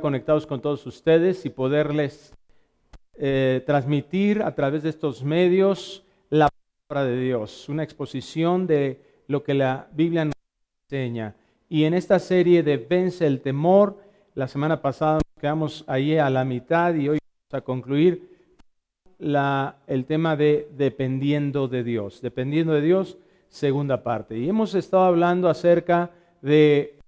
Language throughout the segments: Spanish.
conectados con todos ustedes y poderles eh, transmitir a través de estos medios la palabra de Dios, una exposición de lo que la Biblia nos enseña. Y en esta serie de Vence el temor, la semana pasada nos quedamos ahí a la mitad y hoy vamos a concluir la, el tema de dependiendo de Dios. Dependiendo de Dios, segunda parte. Y hemos estado hablando acerca de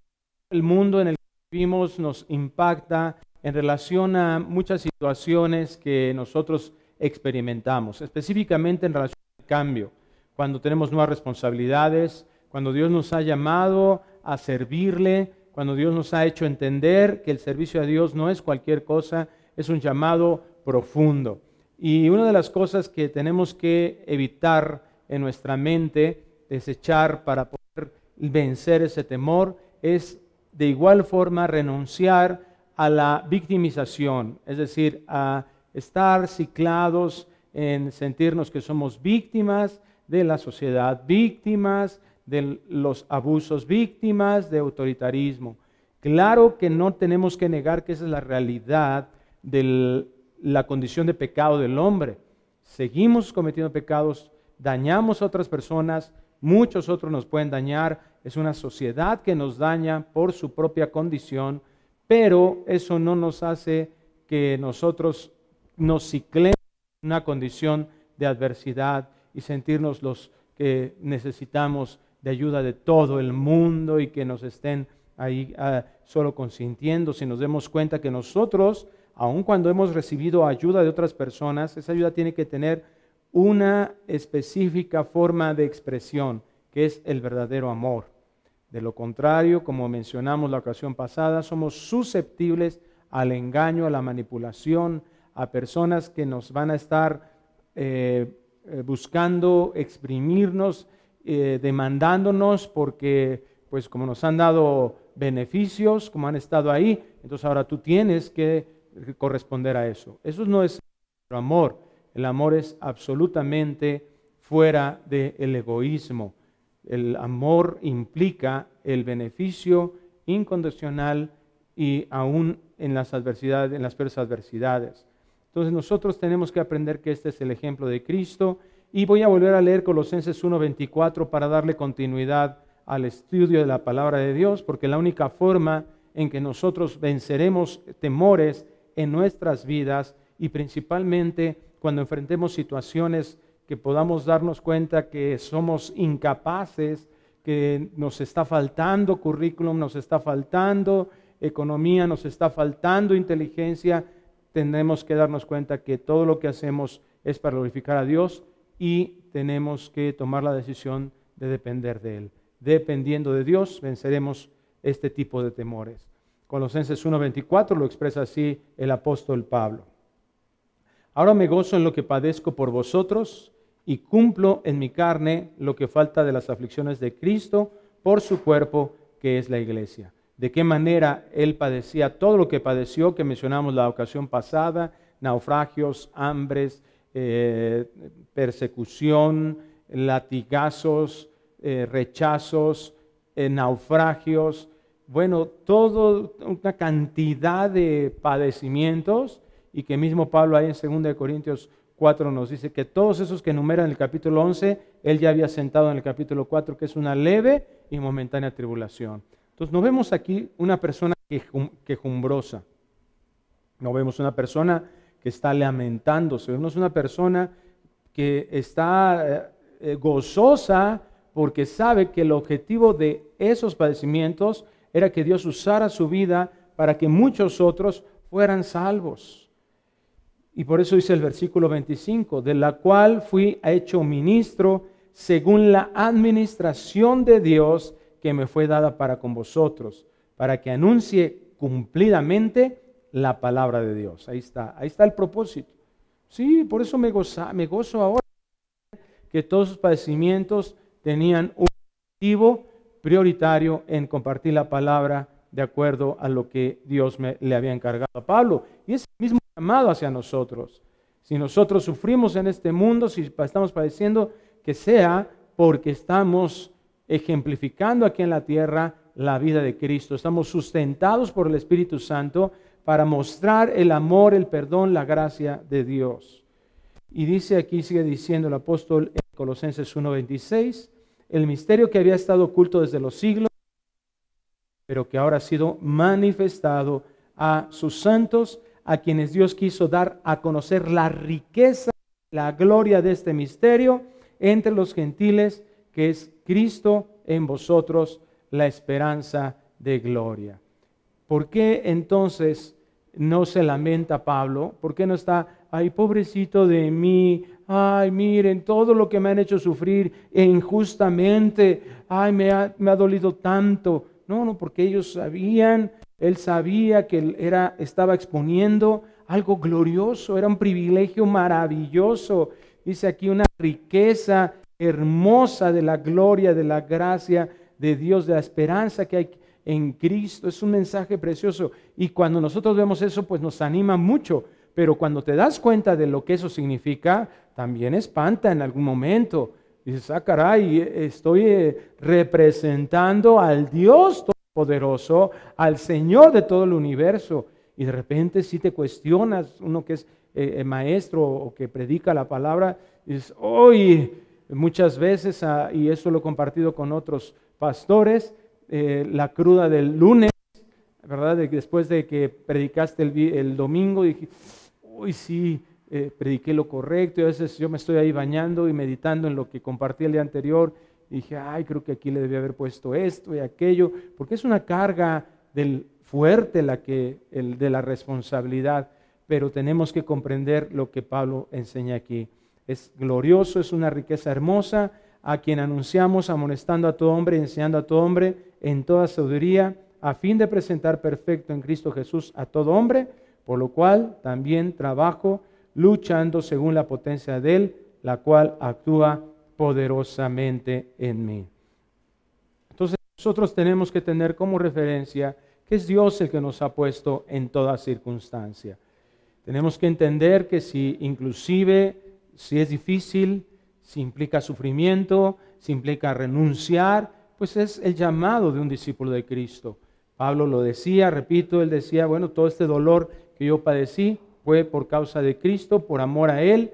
el mundo en el vivimos nos impacta en relación a muchas situaciones que nosotros experimentamos, específicamente en relación al cambio, cuando tenemos nuevas responsabilidades, cuando Dios nos ha llamado a servirle, cuando Dios nos ha hecho entender que el servicio a Dios no es cualquier cosa, es un llamado profundo. Y una de las cosas que tenemos que evitar en nuestra mente, desechar para poder vencer ese temor, es de igual forma renunciar a la victimización, es decir, a estar ciclados en sentirnos que somos víctimas de la sociedad, víctimas de los abusos, víctimas de autoritarismo. Claro que no tenemos que negar que esa es la realidad de la condición de pecado del hombre. Seguimos cometiendo pecados, dañamos a otras personas, muchos otros nos pueden dañar, es una sociedad que nos daña por su propia condición, pero eso no nos hace que nosotros nos ciclemos en una condición de adversidad y sentirnos los que necesitamos de ayuda de todo el mundo y que nos estén ahí ah, solo consintiendo, si nos demos cuenta que nosotros, aun cuando hemos recibido ayuda de otras personas, esa ayuda tiene que tener una específica forma de expresión, que es el verdadero amor. De lo contrario, como mencionamos la ocasión pasada, somos susceptibles al engaño, a la manipulación, a personas que nos van a estar eh, eh, buscando exprimirnos, eh, demandándonos porque, pues como nos han dado beneficios, como han estado ahí, entonces ahora tú tienes que corresponder a eso. Eso no es amor. El amor es absolutamente fuera del egoísmo. El amor implica el beneficio incondicional y aún en las adversidades, en las peores adversidades. Entonces nosotros tenemos que aprender que este es el ejemplo de Cristo y voy a volver a leer Colosenses 1:24 para darle continuidad al estudio de la palabra de Dios, porque la única forma en que nosotros venceremos temores en nuestras vidas y principalmente cuando enfrentemos situaciones que podamos darnos cuenta que somos incapaces, que nos está faltando currículum, nos está faltando economía, nos está faltando inteligencia, tenemos que darnos cuenta que todo lo que hacemos es para glorificar a Dios y tenemos que tomar la decisión de depender de Él. Dependiendo de Dios, venceremos este tipo de temores. Colosenses 1.24 lo expresa así el apóstol Pablo. Ahora me gozo en lo que padezco por vosotros y cumplo en mi carne lo que falta de las aflicciones de Cristo por su cuerpo, que es la iglesia. De qué manera él padecía todo lo que padeció, que mencionamos la ocasión pasada, naufragios, hambres, eh, persecución, latigazos, eh, rechazos, eh, naufragios, bueno, toda una cantidad de padecimientos y que mismo Pablo ahí en 2 Corintios 4 nos dice que todos esos que enumeran en el capítulo 11, él ya había sentado en el capítulo 4, que es una leve y momentánea tribulación. Entonces, no vemos aquí una persona quejumbrosa, no vemos una persona que está lamentándose, vemos una persona que está eh, eh, gozosa porque sabe que el objetivo de esos padecimientos era que Dios usara su vida para que muchos otros fueran salvos. Y por eso dice el versículo 25, de la cual fui hecho ministro según la administración de Dios que me fue dada para con vosotros, para que anuncie cumplidamente la palabra de Dios. Ahí está, ahí está el propósito. Sí, por eso me, me gozo ahora que todos sus padecimientos tenían un objetivo prioritario en compartir la palabra de acuerdo a lo que Dios me, le había encargado a Pablo. Y es el mismo llamado hacia nosotros. Si nosotros sufrimos en este mundo, si estamos padeciendo, que sea porque estamos ejemplificando aquí en la tierra la vida de Cristo. Estamos sustentados por el Espíritu Santo para mostrar el amor, el perdón, la gracia de Dios. Y dice aquí, sigue diciendo el apóstol en Colosenses 1:26, el misterio que había estado oculto desde los siglos, pero que ahora ha sido manifestado a sus santos, a quienes Dios quiso dar a conocer la riqueza, la gloria de este misterio entre los gentiles, que es Cristo en vosotros, la esperanza de gloria. ¿Por qué entonces no se lamenta Pablo? ¿Por qué no está, ay, pobrecito de mí, ay, miren todo lo que me han hecho sufrir injustamente, ay, me ha, me ha dolido tanto? No, no, porque ellos sabían, él sabía que era, estaba exponiendo algo glorioso, era un privilegio maravilloso. Dice aquí una riqueza hermosa de la gloria, de la gracia de Dios, de la esperanza que hay en Cristo. Es un mensaje precioso. Y cuando nosotros vemos eso, pues nos anima mucho. Pero cuando te das cuenta de lo que eso significa, también espanta en algún momento. Dices, ah, caray, estoy eh, representando al Dios Todopoderoso, al Señor de todo el universo. Y de repente si te cuestionas, uno que es eh, maestro o que predica la palabra, dices, hoy muchas veces, ah, y eso lo he compartido con otros pastores, eh, la cruda del lunes, ¿verdad? después de que predicaste el, domingo, dije, uy, sí, eh, prediqué lo correcto, y a veces yo me estoy ahí bañando y meditando en lo que compartí el día anterior, y dije, ay, creo que aquí le debía haber puesto esto y aquello, porque es una carga del fuerte la que, el, de la responsabilidad, pero tenemos que comprender lo que Pablo enseña aquí. Es glorioso, es una riqueza hermosa, a quien anunciamos amonestando a todo hombre enseñando a todo hombre en toda sabiduría, a fin de presentar perfecto en Cristo Jesús a todo hombre, por lo cual también trabajo luchando según la potencia de Él, la cual actúa poderosamente en mí. Entonces nosotros tenemos que tener como referencia que es Dios el que nos ha puesto en toda circunstancia. Tenemos que entender que si inclusive, si es difícil, si implica sufrimiento, si implica renunciar, pues es el llamado de un discípulo de Cristo. Pablo lo decía, repito, él decía, bueno, todo este dolor que yo padecí fue por causa de Cristo, por amor a Él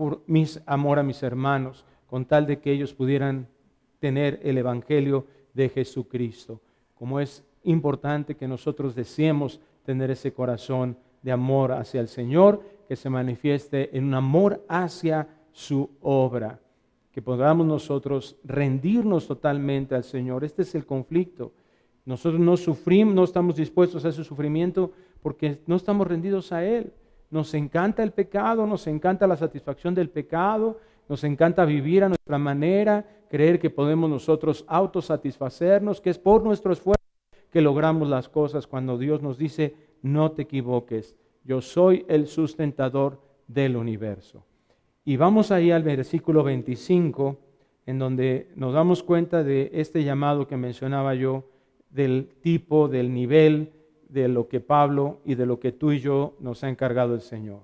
por mis, amor a mis hermanos, con tal de que ellos pudieran tener el Evangelio de Jesucristo. Como es importante que nosotros deseemos tener ese corazón de amor hacia el Señor, que se manifieste en un amor hacia su obra que podamos nosotros rendirnos totalmente al Señor. Este es el conflicto. Nosotros no sufrimos, no estamos dispuestos a ese sufrimiento porque no estamos rendidos a Él. Nos encanta el pecado, nos encanta la satisfacción del pecado, nos encanta vivir a nuestra manera, creer que podemos nosotros autosatisfacernos, que es por nuestro esfuerzo que logramos las cosas cuando Dios nos dice, no te equivoques, yo soy el sustentador del universo. Y vamos ahí al versículo 25, en donde nos damos cuenta de este llamado que mencionaba yo, del tipo, del nivel, de lo que Pablo y de lo que tú y yo nos ha encargado el Señor,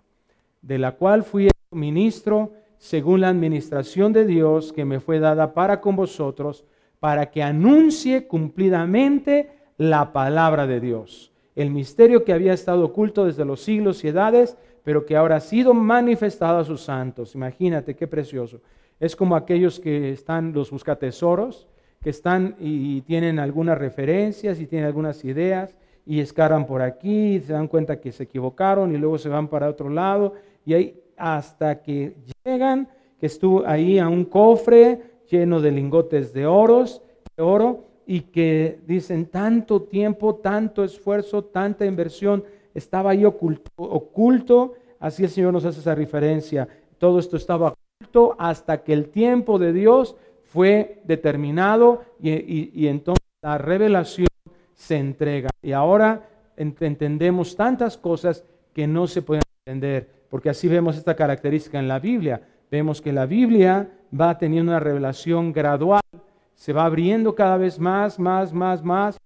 de la cual fui ministro según la administración de Dios que me fue dada para con vosotros, para que anuncie cumplidamente la palabra de Dios, el misterio que había estado oculto desde los siglos y edades, pero que ahora ha sido manifestado a sus santos. Imagínate qué precioso. Es como aquellos que están, los buscatesoros, que están y tienen algunas referencias y tienen algunas ideas y escaran por aquí y se dan cuenta que se equivocaron y luego se van para otro lado y ahí hasta que llegan, que estuvo ahí a un cofre lleno de lingotes de, oros, de oro y que dicen tanto tiempo, tanto esfuerzo, tanta inversión estaba ahí oculto, oculto, así el Señor nos hace esa referencia. Todo esto estaba oculto hasta que el tiempo de Dios fue determinado y, entonces la revelación se entrega. Y ahora entendemos tantas cosas que no se pueden entender, porque así vemos esta característica en la Biblia. Vemos que la Biblia va teniendo una revelación gradual, se va abriendo cada vez más, más, más, más.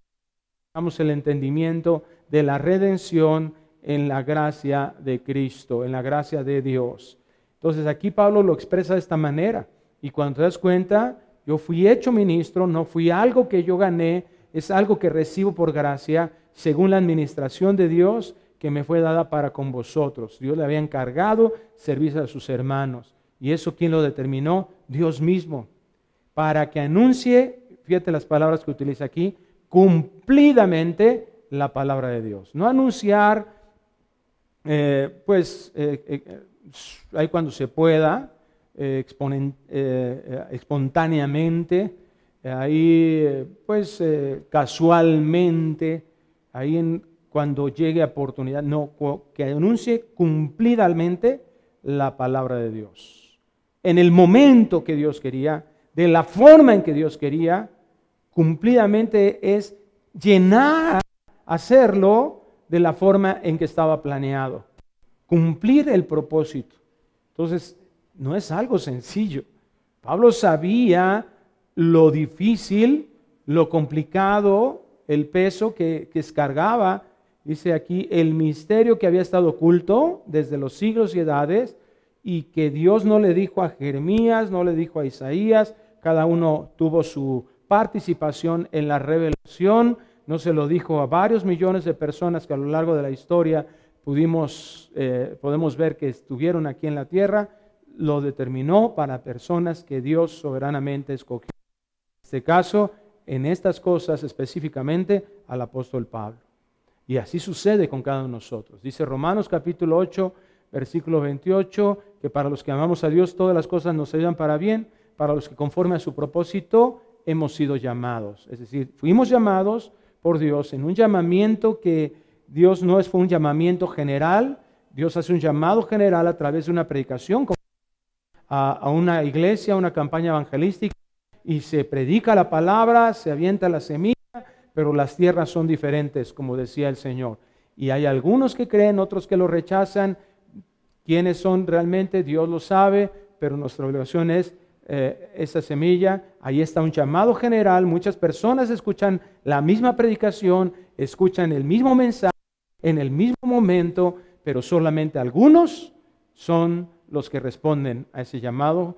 Damos el entendimiento de la redención en la gracia de Cristo, en la gracia de Dios. Entonces aquí Pablo lo expresa de esta manera. Y cuando te das cuenta, yo fui hecho ministro, no fui algo que yo gané, es algo que recibo por gracia, según la administración de Dios que me fue dada para con vosotros. Dios le había encargado servir a sus hermanos. ¿Y eso quién lo determinó? Dios mismo. Para que anuncie, fíjate las palabras que utiliza aquí, cumplidamente la palabra de Dios. No anunciar, eh, pues, eh, eh, ahí cuando se pueda, espontáneamente, ahí, pues, casualmente, ahí en, cuando llegue oportunidad, no, que anuncie cumplidamente la palabra de Dios. En el momento que Dios quería, de la forma en que Dios quería, cumplidamente es llenar, hacerlo de la forma en que estaba planeado, cumplir el propósito. Entonces, no es algo sencillo. Pablo sabía lo difícil, lo complicado, el peso que, que descargaba Dice aquí, el misterio que había estado oculto desde los siglos y edades y que Dios no le dijo a Jeremías, no le dijo a Isaías, cada uno tuvo su participación en la revelación, no se lo dijo a varios millones de personas que a lo largo de la historia pudimos, eh, podemos ver que estuvieron aquí en la tierra, lo determinó para personas que Dios soberanamente escogió. Este caso, en estas cosas específicamente, al apóstol Pablo. Y así sucede con cada uno de nosotros. Dice Romanos capítulo 8, versículo 28, que para los que amamos a Dios todas las cosas nos ayudan para bien, para los que conforme a su propósito hemos sido llamados. Es decir, fuimos llamados por Dios en un llamamiento que Dios no es fue un llamamiento general, Dios hace un llamado general a través de una predicación a, a una iglesia, a una campaña evangelística, y se predica la palabra, se avienta la semilla pero las tierras son diferentes, como decía el Señor. Y hay algunos que creen, otros que lo rechazan. ¿Quiénes son realmente? Dios lo sabe, pero nuestra obligación es eh, esa semilla. Ahí está un llamado general. Muchas personas escuchan la misma predicación, escuchan el mismo mensaje en el mismo momento, pero solamente algunos son los que responden a ese llamado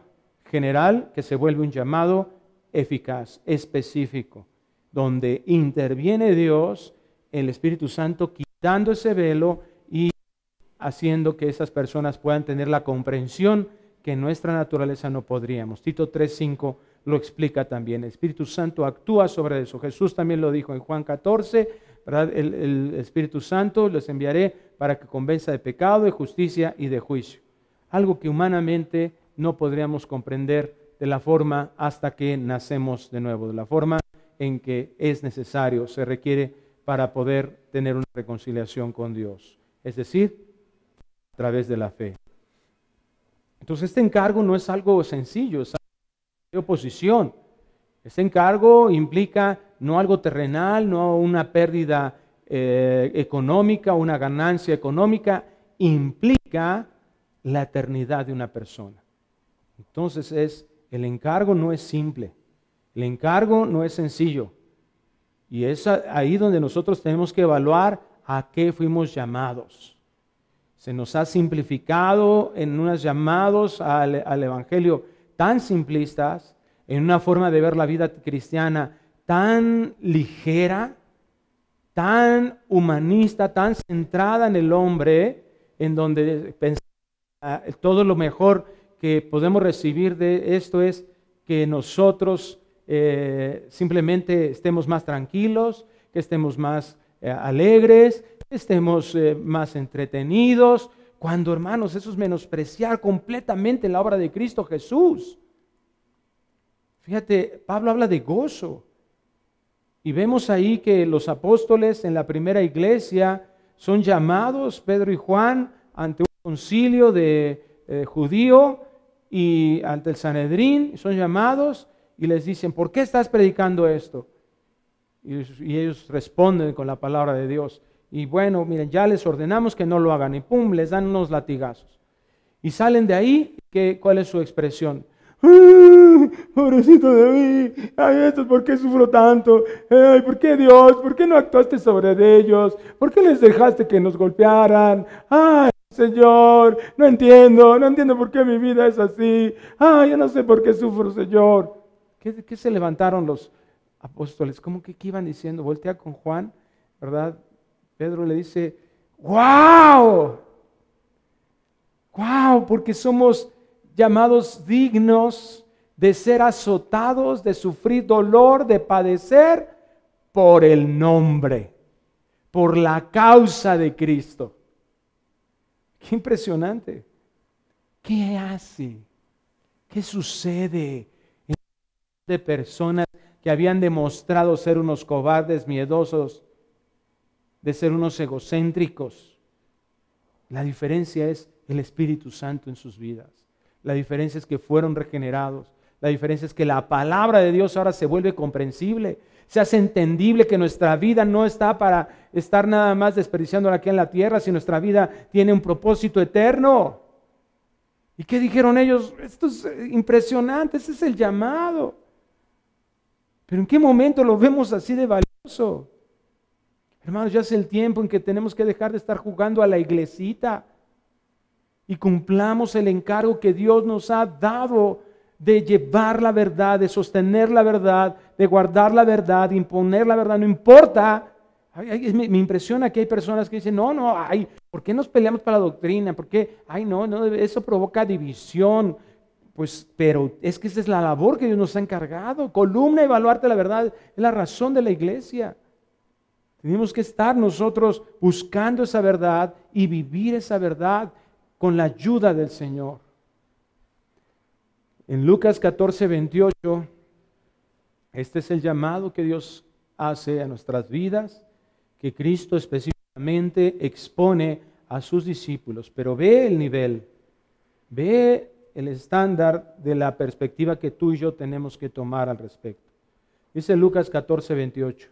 general que se vuelve un llamado eficaz, específico donde interviene Dios, el Espíritu Santo, quitando ese velo y haciendo que esas personas puedan tener la comprensión que en nuestra naturaleza no podríamos. Tito 3.5 lo explica también. El Espíritu Santo actúa sobre eso. Jesús también lo dijo en Juan 14, El, el Espíritu Santo les enviaré para que convenza de pecado, de justicia y de juicio. Algo que humanamente no podríamos comprender de la forma hasta que nacemos de nuevo, de la forma en que es necesario, se requiere para poder tener una reconciliación con Dios. Es decir, a través de la fe. Entonces este encargo no es algo sencillo, es algo de oposición. Este encargo implica no algo terrenal, no una pérdida eh, económica, una ganancia económica, implica la eternidad de una persona. Entonces es, el encargo no es simple. El encargo no es sencillo. Y es ahí donde nosotros tenemos que evaluar a qué fuimos llamados. Se nos ha simplificado en unos llamados al, al Evangelio tan simplistas, en una forma de ver la vida cristiana tan ligera, tan humanista, tan centrada en el hombre, en donde todo lo mejor que podemos recibir de esto es que nosotros eh, simplemente estemos más tranquilos, que estemos más eh, alegres, que estemos eh, más entretenidos. Cuando, hermanos, eso es menospreciar completamente la obra de Cristo Jesús. Fíjate, Pablo habla de gozo. Y vemos ahí que los apóstoles en la primera iglesia son llamados, Pedro y Juan, ante un concilio de judío y ante el Sanedrín, son llamados y les dicen, ¿por qué estás predicando esto? Y, ellos responden con la palabra de Dios. Y bueno, miren, ya les ordenamos que no lo hagan. Y pum, les dan unos latigazos. Y salen de ahí, ¿qué, ¿cuál es su expresión? pobrecito de mí, ay, esto, ¿por qué sufro tanto? Ay, ¿por qué Dios? ¿Por qué no actuaste sobre ellos? ¿Por qué les dejaste que nos golpearan? Ay, Señor, no entiendo, no entiendo por qué mi vida es así. Ay, yo no sé por qué sufro, Señor. ¿Qué, se levantaron los apóstoles? ¿Cómo que qué iban diciendo? Voltea con Juan. ¿verdad? Pedro le dice, wow, wow, porque somos llamados dignos de ser azotados, de sufrir dolor, de padecer por el nombre, por la causa de Cristo. Qué impresionante. ¿Qué hace? ¿Qué sucede de personas que habían demostrado ser unos cobardes, miedosos, de ser unos egocéntricos? La diferencia es el Espíritu Santo en sus vidas. La diferencia es que fueron regenerados. La diferencia es que la palabra de Dios ahora se vuelve comprensible, se hace entendible que nuestra vida no está para estar nada más desperdiciándola aquí en la tierra, si nuestra vida tiene un propósito eterno. ¿Y qué dijeron ellos? Esto es eh, impresionante, ese es el llamado. Pero ¿en qué momento lo vemos así de valioso? Hermanos, ya es el tiempo en que tenemos que dejar de estar jugando a la iglesita y cumplamos el encargo que Dios nos ha dado de llevar la verdad, de sostener la verdad, de guardar la verdad, de imponer la verdad, no importa. Me, impresiona que hay personas que dicen, no, no, ay, ¿por qué nos peleamos para la doctrina? ¿Por qué? Ay, no, no, eso provoca división. Pues, pero es que esa es la labor que Dios nos ha encargado. Columna, evaluarte la verdad, es la razón de la iglesia. Tenemos que estar nosotros buscando esa verdad y vivir esa verdad con la ayuda del Señor. En Lucas 14, 28, este es el llamado que Dios hace a nuestras vidas, que Cristo específicamente expone a sus discípulos, pero ve el nivel, ve el estándar de la perspectiva que tú y yo tenemos que tomar al respecto. Dice Lucas 14, 28,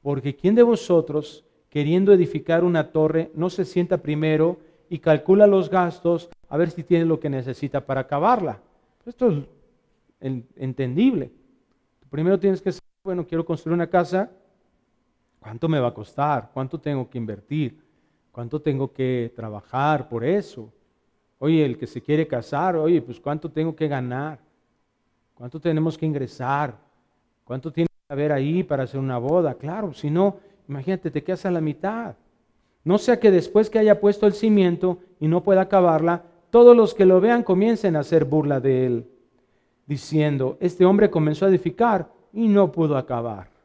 porque ¿quién de vosotros, queriendo edificar una torre, no se sienta primero y calcula los gastos a ver si tiene lo que necesita para acabarla? Esto es entendible. Primero tienes que saber, bueno, quiero construir una casa, ¿cuánto me va a costar? ¿Cuánto tengo que invertir? ¿Cuánto tengo que trabajar por eso? Oye, el que se quiere casar, oye, pues ¿cuánto tengo que ganar? ¿Cuánto tenemos que ingresar? ¿Cuánto tiene que haber ahí para hacer una boda? Claro, si no, imagínate, te quedas a la mitad. No sea que después que haya puesto el cimiento y no pueda acabarla, todos los que lo vean comiencen a hacer burla de él, diciendo, este hombre comenzó a edificar y no pudo acabar.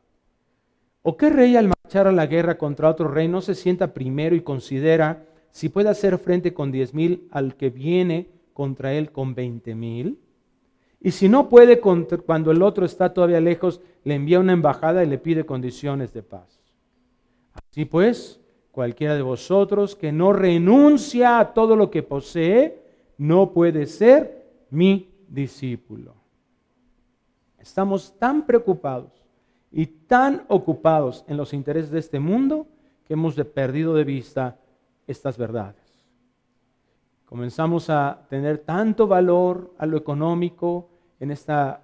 ¿O qué rey al marchar a la guerra contra otro rey no se sienta primero y considera si puede hacer frente con diez mil al que viene contra él con veinte mil? Y si no puede, cuando el otro está todavía lejos, le envía una embajada y le pide condiciones de paz. Así pues, Cualquiera de vosotros que no renuncia a todo lo que posee, no puede ser mi discípulo. Estamos tan preocupados y tan ocupados en los intereses de este mundo que hemos perdido de vista estas verdades. Comenzamos a tener tanto valor a lo económico en esta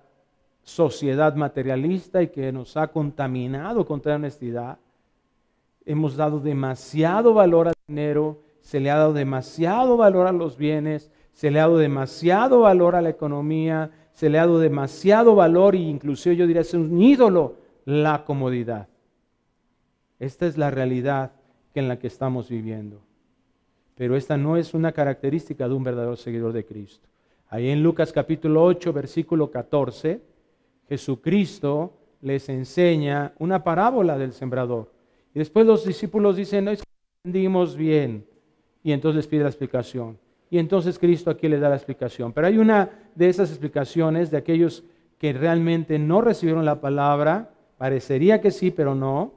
sociedad materialista y que nos ha contaminado contra la honestidad hemos dado demasiado valor al dinero, se le ha dado demasiado valor a los bienes, se le ha dado demasiado valor a la economía, se le ha dado demasiado valor e inclusive yo diría es un ídolo la comodidad. Esta es la realidad en la que estamos viviendo. Pero esta no es una característica de un verdadero seguidor de Cristo. Ahí en Lucas capítulo 8, versículo 14, Jesucristo les enseña una parábola del sembrador. Y después los discípulos dicen, no, entendimos bien. Y entonces les pide la explicación. Y entonces Cristo aquí le da la explicación. Pero hay una de esas explicaciones de aquellos que realmente no recibieron la palabra, parecería que sí, pero no.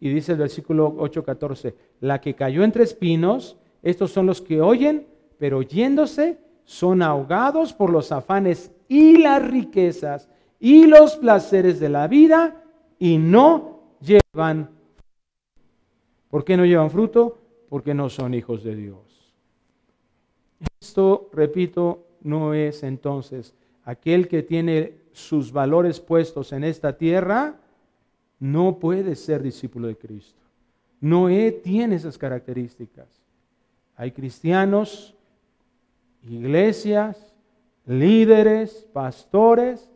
Y dice el versículo 8:14, la que cayó entre espinos, estos son los que oyen, pero oyéndose son ahogados por los afanes y las riquezas y los placeres de la vida y no llevan ¿Por qué no llevan fruto? Porque no son hijos de Dios. Esto, repito, no es entonces aquel que tiene sus valores puestos en esta tierra, no puede ser discípulo de Cristo. Noé tiene esas características. Hay cristianos, iglesias, líderes, pastores,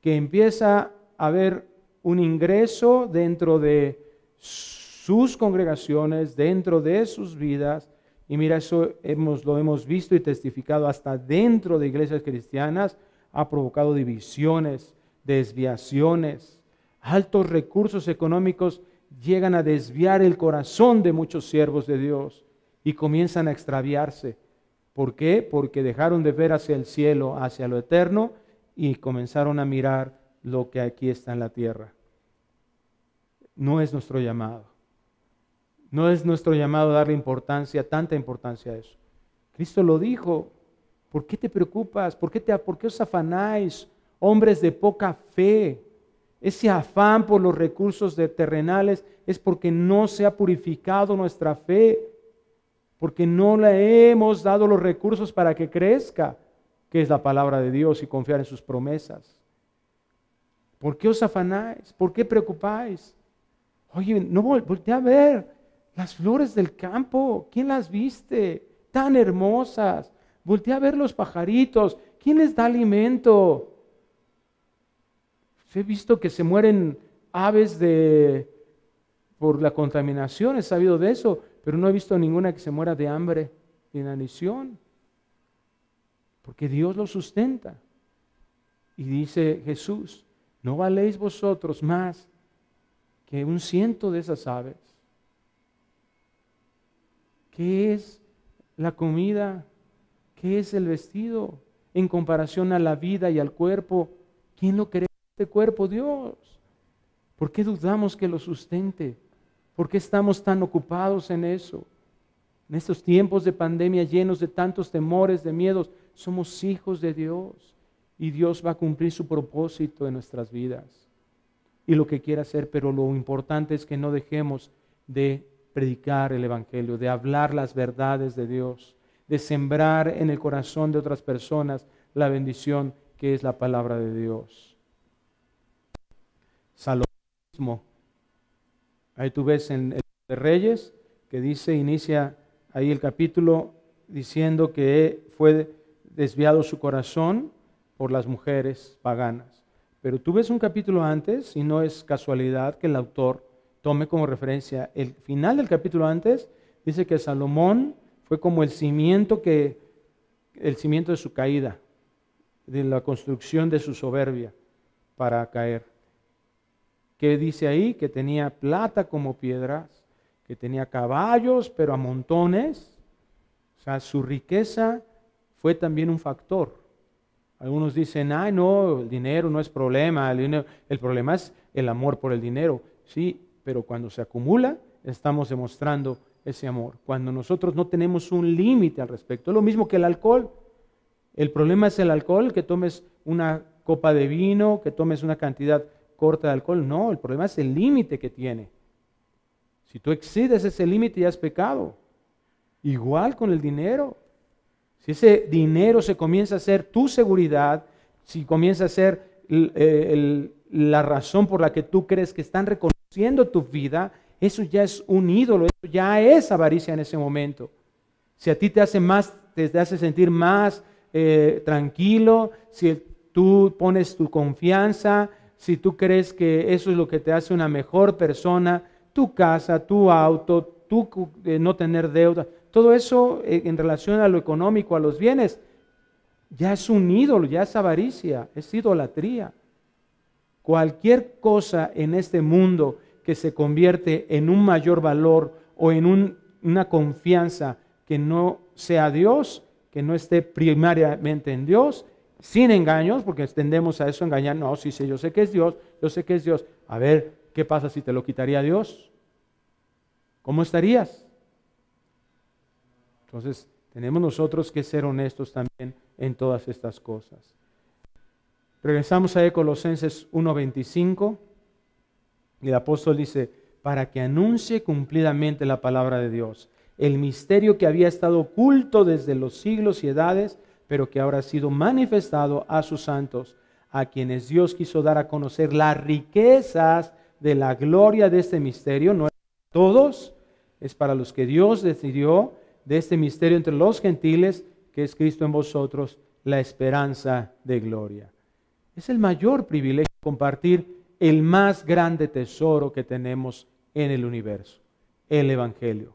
que empieza a haber un ingreso dentro de sus congregaciones, dentro de sus vidas. Y mira, eso hemos, lo hemos visto y testificado hasta dentro de iglesias cristianas. Ha provocado divisiones, desviaciones, altos recursos económicos llegan a desviar el corazón de muchos siervos de Dios y comienzan a extraviarse. ¿Por qué? Porque dejaron de ver hacia el cielo, hacia lo eterno, y comenzaron a mirar lo que aquí está en la tierra. No es nuestro llamado. No es nuestro llamado darle importancia, tanta importancia a eso. Cristo lo dijo. ¿Por qué te preocupas? ¿Por qué, te, por qué os afanáis? Hombres de poca fe. Ese afán por los recursos de terrenales es porque no se ha purificado nuestra fe, porque no le hemos dado los recursos para que crezca, que es la palabra de Dios y confiar en sus promesas. ¿Por qué os afanáis? ¿Por qué preocupáis? Oye, no voltea a ver las flores del campo. ¿Quién las viste? Tan hermosas. Voltea a ver los pajaritos. ¿Quién les da alimento? He visto que se mueren aves de, por la contaminación, he sabido de eso, pero no he visto ninguna que se muera de hambre, de inanición, porque Dios lo sustenta. Y dice Jesús, ¿no valéis vosotros más que un ciento de esas aves? ¿Qué es la comida? ¿Qué es el vestido en comparación a la vida y al cuerpo? ¿Quién lo cree? Cuerpo Dios? ¿Por qué dudamos que lo sustente? ¿Por qué estamos tan ocupados en eso? En estos tiempos de pandemia llenos de tantos temores, de miedos, somos hijos de Dios y Dios va a cumplir su propósito en nuestras vidas y lo que quiera hacer, pero lo importante es que no dejemos de predicar el Evangelio, de hablar las verdades de Dios, de sembrar en el corazón de otras personas la bendición que es la palabra de Dios. Salomón. Ahí tú ves en el de Reyes que dice, inicia ahí el capítulo diciendo que fue desviado su corazón por las mujeres paganas. Pero tú ves un capítulo antes, y no es casualidad que el autor tome como referencia el final del capítulo antes, dice que Salomón fue como el cimiento que el cimiento de su caída, de la construcción de su soberbia para caer que dice ahí que tenía plata como piedras, que tenía caballos, pero a montones. O sea, su riqueza fue también un factor. Algunos dicen, ay, no, el dinero no es problema, el, el problema es el amor por el dinero. Sí, pero cuando se acumula, estamos demostrando ese amor. Cuando nosotros no tenemos un límite al respecto, es lo mismo que el alcohol. El problema es el alcohol, que tomes una copa de vino, que tomes una cantidad corta de alcohol. No, el problema es el límite que tiene. Si tú excedes ese límite ya es pecado. Igual con el dinero. Si ese dinero se comienza a ser tu seguridad, si comienza a ser la razón por la que tú crees que están reconociendo tu vida, eso ya es un ídolo, eso ya es avaricia en ese momento. Si a ti te hace más, te hace sentir más eh, tranquilo, si tú pones tu confianza si tú crees que eso es lo que te hace una mejor persona, tu casa, tu auto, tú eh, no tener deuda, todo eso eh, en relación a lo económico, a los bienes, ya es un ídolo, ya es avaricia, es idolatría. Cualquier cosa en este mundo que se convierte en un mayor valor o en una confianza que no sea Dios, que no esté primariamente en Dios, sin engaños, porque tendemos a eso engañar. No, sí, sí, yo sé que es Dios, yo sé que es Dios. A ver, ¿qué pasa si te lo quitaría Dios? ¿Cómo estarías? Entonces, tenemos nosotros que ser honestos también en todas estas cosas. Regresamos a Colosenses 1.25 y el apóstol dice, para que anuncie cumplidamente la palabra de Dios, el misterio que había estado oculto desde los siglos y edades, pero que ahora ha sido manifestado a sus santos, a quienes Dios quiso dar a conocer las riquezas de la gloria de este misterio. No es para todos, es para los que Dios decidió de este misterio entre los gentiles, que es Cristo en vosotros, la esperanza de gloria. Es el mayor privilegio compartir el más grande tesoro que tenemos en el universo. el Evangelio.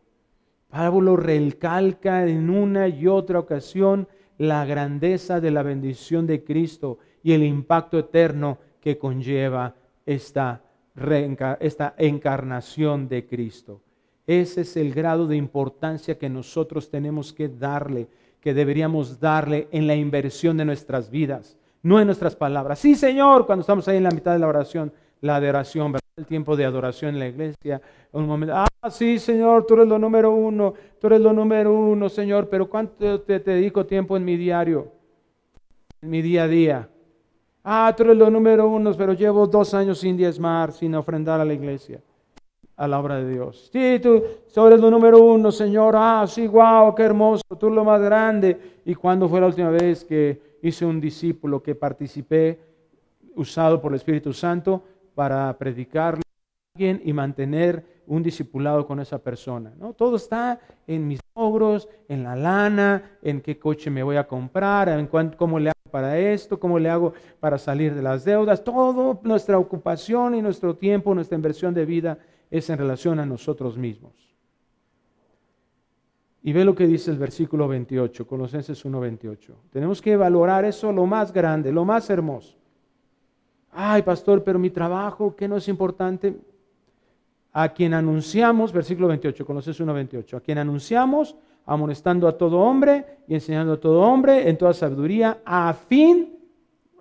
Pablo recalca en una y otra ocasión la grandeza de la bendición de Cristo y el impacto eterno que conlleva esta, esta encarnación de Cristo. Ese es el grado de importancia que nosotros tenemos que darle, que deberíamos darle en la inversión de nuestras vidas, no en nuestras palabras. Sí, Señor, cuando estamos ahí en la mitad de la oración, la adoración, el tiempo de adoración en la iglesia, un momento, ah, sí, Señor, tú eres lo número uno, tú eres lo número uno, Señor, pero ¿cuánto te, te dedico tiempo en mi diario, en mi día a día? Ah, tú eres lo número uno, pero llevo dos años sin diezmar, sin ofrendar a la iglesia a la obra de Dios. Sí, tú, eres lo número uno, Señor. Ah, sí, wow, qué hermoso, tú lo más grande. ¿Y cuándo fue la última vez que hice un discípulo que participé, usado por el Espíritu Santo, para predicarle a alguien y mantener un discipulado con esa persona? ¿no? Todo está en mis logros, en la lana, en qué coche me voy a comprar, en cómo le hago para esto, cómo le hago para salir de las deudas. Todo nuestra ocupación y nuestro tiempo, nuestra inversión de vida es en relación a nosotros mismos. Y ve lo que dice el versículo 28, Colosenses 1:28. Tenemos que valorar eso lo más grande, lo más hermoso. Ay, pastor, pero mi trabajo, ¿qué no es importante? A quien anunciamos, versículo 28, Colosenses 1:28, a quien anunciamos, amonestando a todo hombre y enseñando a todo hombre en toda sabiduría, a fin,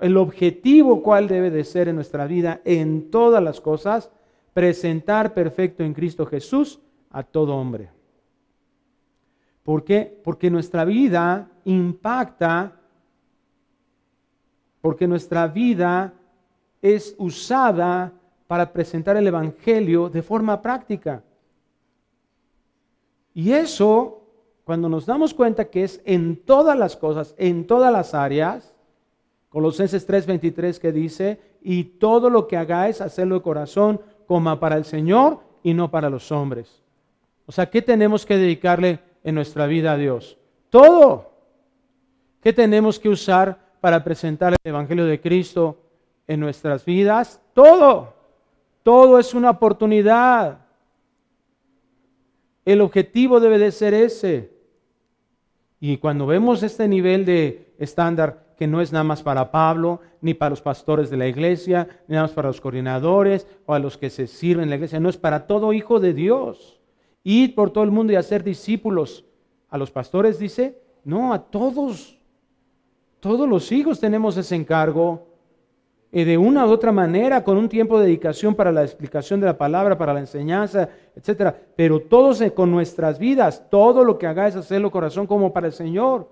el objetivo cuál debe de ser en nuestra vida en todas las cosas, presentar perfecto en Cristo Jesús a todo hombre. ¿Por qué? Porque nuestra vida impacta, porque nuestra vida es usada para presentar el Evangelio de forma práctica. Y eso, cuando nos damos cuenta que es en todas las cosas, en todas las áreas, Colosenses 3:23 que dice, y todo lo que hagáis, hacerlo de corazón coma para el Señor y no para los hombres. O sea, ¿qué tenemos que dedicarle en nuestra vida a Dios? Todo. ¿Qué tenemos que usar para presentar el Evangelio de Cristo en nuestras vidas? Todo. Todo es una oportunidad. El objetivo debe de ser ese. Y cuando vemos este nivel de estándar, que no es nada más para Pablo, ni para los pastores de la iglesia, ni nada más para los coordinadores o a los que se sirven en la iglesia, no es para todo hijo de Dios. Ir por todo el mundo y hacer discípulos. A los pastores dice, no, a todos. Todos los hijos tenemos ese encargo. Y de una u otra manera, con un tiempo de dedicación para la explicación de la palabra, para la enseñanza, etc. Pero todos con nuestras vidas, todo lo que hagáis, hacerlo corazón como para el Señor.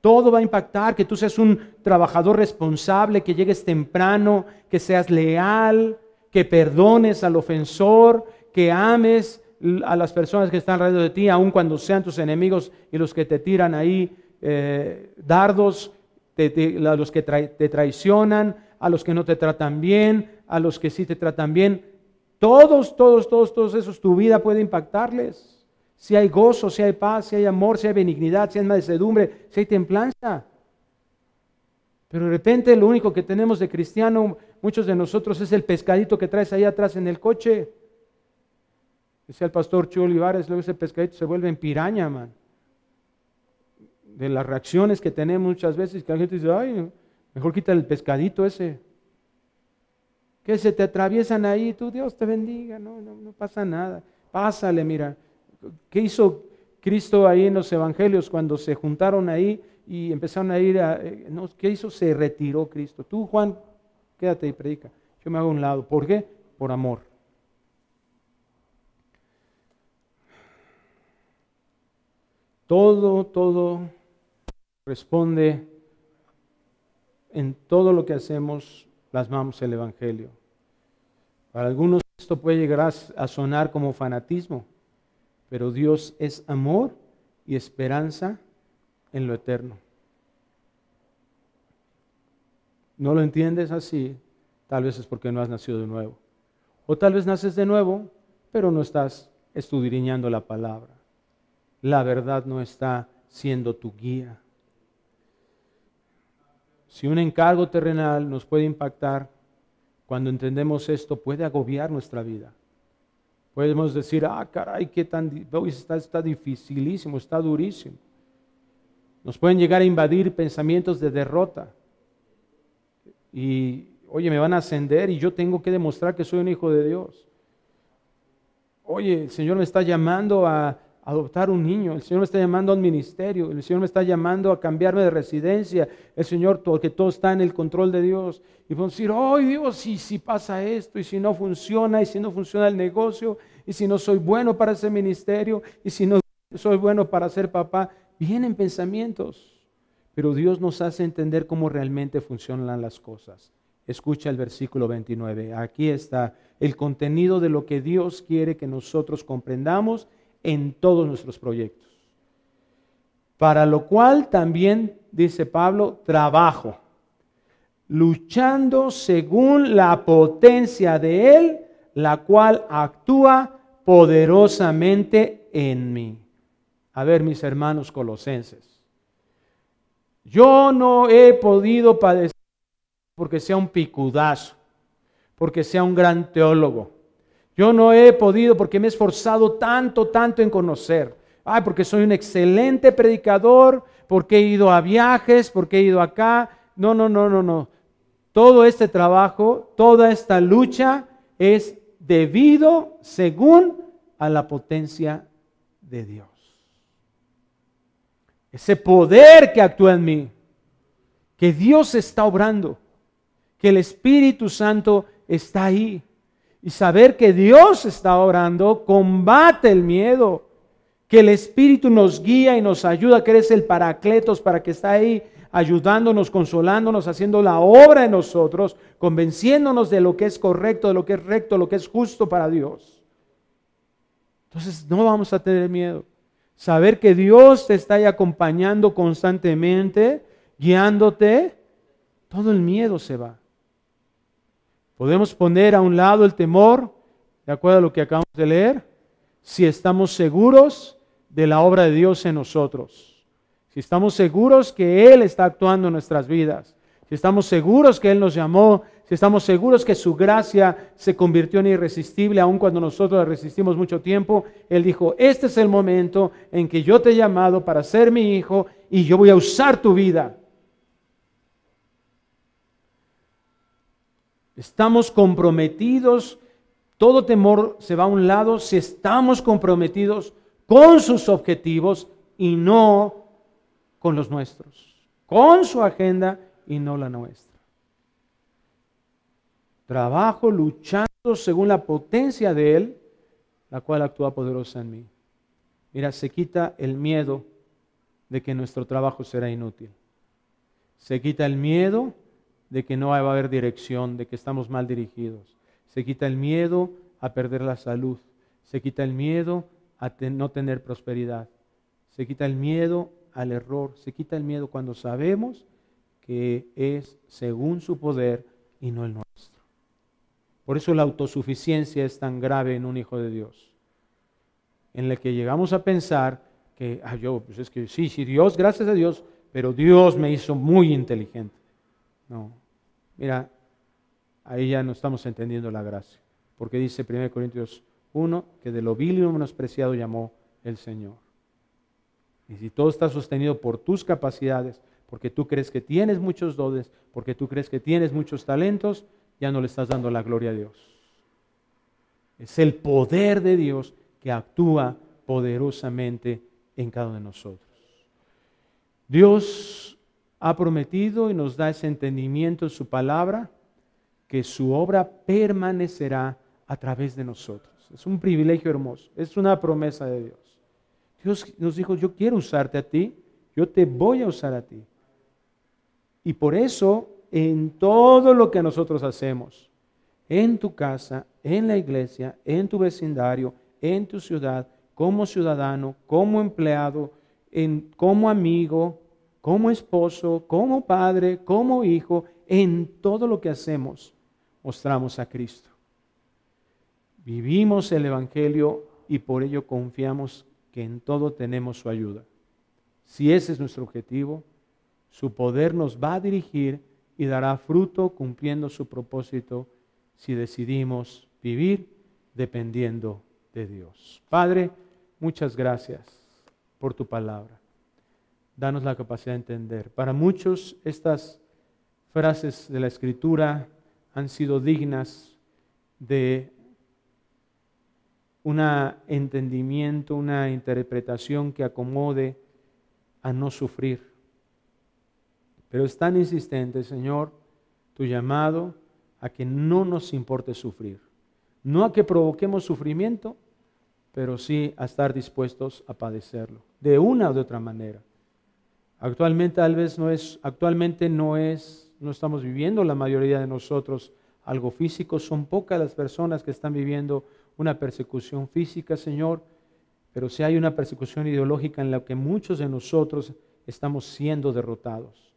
Todo va a impactar, que tú seas un trabajador responsable, que llegues temprano, que seas leal, que perdones al ofensor, que ames a las personas que están alrededor de ti, aun cuando sean tus enemigos y los que te tiran ahí eh, dardos, a los que te traicionan, a los que no te tratan bien, a los que sí te tratan bien. Todos, todos, todos, todos esos, tu vida puede impactarles si hay gozo, si hay paz, si hay amor, si hay benignidad, si hay mansedumbre, si hay templanza. Pero de repente lo único que tenemos de cristiano, muchos de nosotros, es el pescadito que traes ahí atrás en el coche. Decía el pastor Chulo Olivares, luego ese pescadito se vuelve en piraña, man. De las reacciones que tenemos muchas veces, que la gente dice, ay, mejor quita el pescadito ese. Que se te atraviesan ahí, tú Dios te bendiga, no, no, no pasa nada. Pásale, mira. ¿Qué hizo Cristo ahí en los evangelios cuando se juntaron ahí y empezaron a ir a... Eh, ¿Qué hizo? Se retiró Cristo. Tú, Juan, quédate y predica. Yo me hago a un lado. ¿Por qué? Por amor. Todo, todo responde en todo lo que hacemos, plasmamos el Evangelio. Para algunos esto puede llegar a sonar como fanatismo, pero Dios es amor y esperanza en lo eterno. ¿No lo entiendes así? Tal vez es porque no has nacido de nuevo. O tal vez naces de nuevo, pero no estás escudriñando la palabra. La verdad no está siendo tu guía. Si un encargo terrenal nos puede impactar, cuando entendemos esto puede agobiar nuestra vida. Podemos decir, ah, caray, qué tan, está, está dificilísimo, está durísimo. Nos pueden llegar a invadir pensamientos de derrota. Y, oye, me van a ascender y yo tengo que demostrar que soy un hijo de Dios. Oye, el Señor me está llamando a adoptar un niño, el Señor me está llamando a un ministerio, el Señor me está llamando a cambiarme de residencia, el Señor, que todo está en el control de Dios. Y a decir, ay Dios, y si pasa esto, y si no funciona, y si no funciona el negocio, y si no soy bueno para ese ministerio, y si no soy bueno para ser papá, vienen pensamientos, pero Dios nos hace entender cómo realmente funcionan las cosas. Escucha el versículo 29. Aquí está el contenido de lo que Dios quiere que nosotros comprendamos en todos nuestros proyectos. Para lo cual también, dice Pablo, trabajo, luchando según la potencia de Él, la cual actúa poderosamente en mí. A ver, mis hermanos colosenses. Yo no he podido padecer porque sea un picudazo, porque sea un gran teólogo. Yo no he podido porque me he esforzado tanto, tanto en conocer. Ay, porque soy un excelente predicador, porque he ido a viajes, porque he ido acá. No, no, no, no, no. Todo este trabajo, toda esta lucha es debido según a la potencia de Dios ese poder que actúa en mí, que Dios está obrando, que el Espíritu Santo está ahí. Y saber que Dios está obrando combate el miedo, que el Espíritu nos guía y nos ayuda, que eres el paracletos para que está ahí ayudándonos, consolándonos, haciendo la obra en nosotros, convenciéndonos de lo que es correcto, de lo que es recto, lo que es justo para Dios. Entonces no vamos a tener miedo. Saber que Dios te está ahí acompañando constantemente, guiándote, todo el miedo se va. Podemos poner a un lado el temor, de acuerdo a lo que acabamos de leer, si estamos seguros de la obra de Dios en nosotros. Si estamos seguros que Él está actuando en nuestras vidas. Si estamos seguros que Él nos llamó si estamos seguros que su gracia se convirtió en irresistible, aun cuando nosotros la resistimos mucho tiempo, Él dijo, este es el momento en que yo te he llamado para ser mi hijo y yo voy a usar tu vida. Estamos comprometidos, todo temor se va a un lado si estamos comprometidos con sus objetivos y no con los nuestros, con su agenda y no la nuestra. Trabajo luchando según la potencia de Él, la cual actúa poderosa en mí. Mira, se quita el miedo de que nuestro trabajo será inútil. Se quita el miedo de que no va a haber dirección, de que estamos mal dirigidos. Se quita el miedo a perder la salud. Se quita el miedo a no tener prosperidad. Se quita el miedo al error. Se quita el miedo cuando sabemos que es según su poder y no el nuestro. Por eso la autosuficiencia es tan grave en un hijo de Dios. En el que llegamos a pensar que, ah, yo, pues es que sí, sí, Dios, gracias a Dios, pero Dios me hizo muy inteligente. No, mira, ahí ya no estamos entendiendo la gracia. Porque dice 1 Corintios 1 que de lo vil y menospreciado llamó el Señor. Y si todo está sostenido por tus capacidades, porque tú crees que tienes muchos dones, porque tú crees que tienes muchos talentos, ya no le estás dando la gloria a Dios. Es el poder de Dios que actúa poderosamente en cada uno de nosotros. Dios ha prometido y nos da ese entendimiento en su palabra que su obra permanecerá a través de nosotros. Es un privilegio hermoso, es una promesa de Dios. Dios nos dijo, yo quiero usarte a ti, yo te voy a usar a ti. Y por eso en todo lo que nosotros hacemos, en tu casa, en la iglesia, en tu vecindario, en tu ciudad, como ciudadano, como empleado, en, como amigo, como esposo, como padre, como hijo, en todo lo que hacemos, mostramos a Cristo. Vivimos el Evangelio y por ello confiamos que en todo tenemos su ayuda. Si ese es nuestro objetivo, su poder nos va a dirigir y dará fruto cumpliendo su propósito si decidimos vivir dependiendo de Dios. Padre, muchas gracias por tu palabra. Danos la capacidad de entender. Para muchos estas frases de la escritura han sido dignas de un entendimiento, una interpretación que acomode a no sufrir. Pero es tan insistente, Señor, tu llamado a que no nos importe sufrir. No a que provoquemos sufrimiento, pero sí a estar dispuestos a padecerlo, de una o de otra manera. Actualmente tal vez no es, actualmente no es, no estamos viviendo la mayoría de nosotros algo físico, son pocas las personas que están viviendo una persecución física, Señor, pero si hay una persecución ideológica en la que muchos de nosotros estamos siendo derrotados.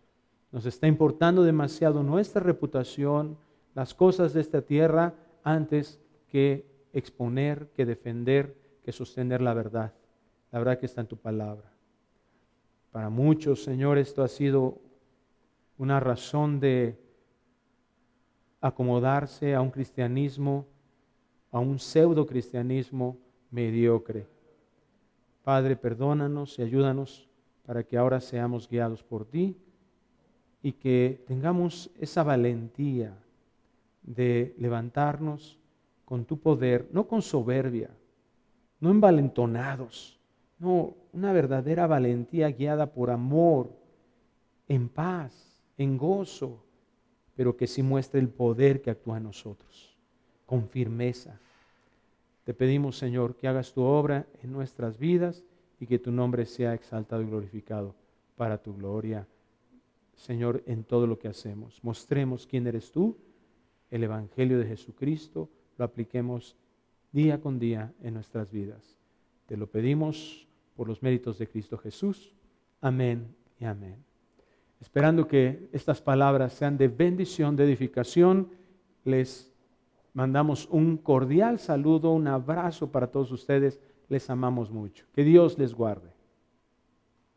Nos está importando demasiado nuestra reputación, las cosas de esta tierra, antes que exponer, que defender, que sostener la verdad. La verdad que está en tu palabra. Para muchos, Señor, esto ha sido una razón de acomodarse a un cristianismo, a un pseudo cristianismo mediocre. Padre, perdónanos y ayúdanos para que ahora seamos guiados por ti y que tengamos esa valentía de levantarnos con tu poder, no con soberbia, no envalentonados, no, una verdadera valentía guiada por amor, en paz, en gozo, pero que sí muestre el poder que actúa en nosotros, con firmeza. Te pedimos, Señor, que hagas tu obra en nuestras vidas y que tu nombre sea exaltado y glorificado para tu gloria, Señor, en todo lo que hacemos. Mostremos quién eres tú, el Evangelio de Jesucristo, lo apliquemos día con día en nuestras vidas. Te lo pedimos por los méritos de Cristo Jesús. Amén y amén. Esperando que estas palabras sean de bendición, de edificación, les mandamos un cordial saludo, un abrazo para todos ustedes. Les amamos mucho. Que Dios les guarde.